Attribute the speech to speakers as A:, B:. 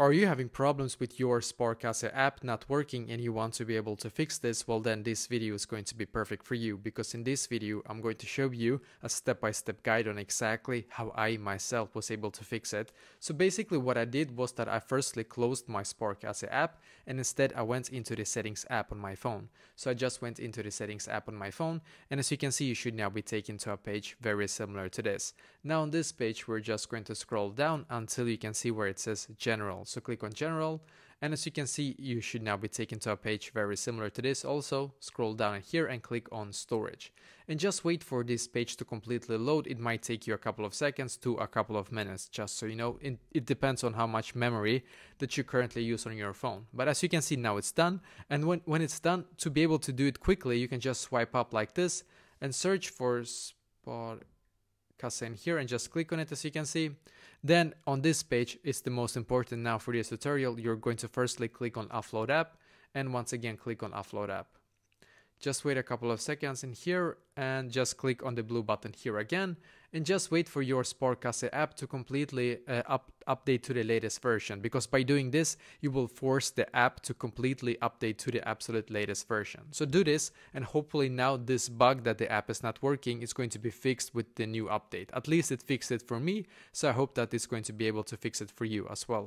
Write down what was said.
A: Are you having problems with your Sparkasse app not working and you want to be able to fix this? Well then this video is going to be perfect for you because in this video I'm going to show you a step-by-step -step guide on exactly how I myself was able to fix it. So basically what I did was that I firstly closed my Sparkasse app and instead I went into the settings app on my phone. So I just went into the settings app on my phone and as you can see you should now be taken to a page very similar to this. Now on this page we're just going to scroll down until you can see where it says general so click on general and as you can see you should now be taken to a page very similar to this also. Scroll down here and click on storage. And just wait for this page to completely load. It might take you a couple of seconds to a couple of minutes just so you know. It, it depends on how much memory that you currently use on your phone. But as you can see now it's done. And when, when it's done to be able to do it quickly you can just swipe up like this and search for spot in here and just click on it as you can see. Then on this page is the most important now for this tutorial. You're going to firstly click on Offload app and once again click on Offload app. Just wait a couple of seconds in here and just click on the blue button here again and just wait for your Sparkasse app to completely uh, up, update to the latest version because by doing this you will force the app to completely update to the absolute latest version. So do this and hopefully now this bug that the app is not working is going to be fixed with the new update. At least it fixed it for me so I hope that it's going to be able to fix it for you as well.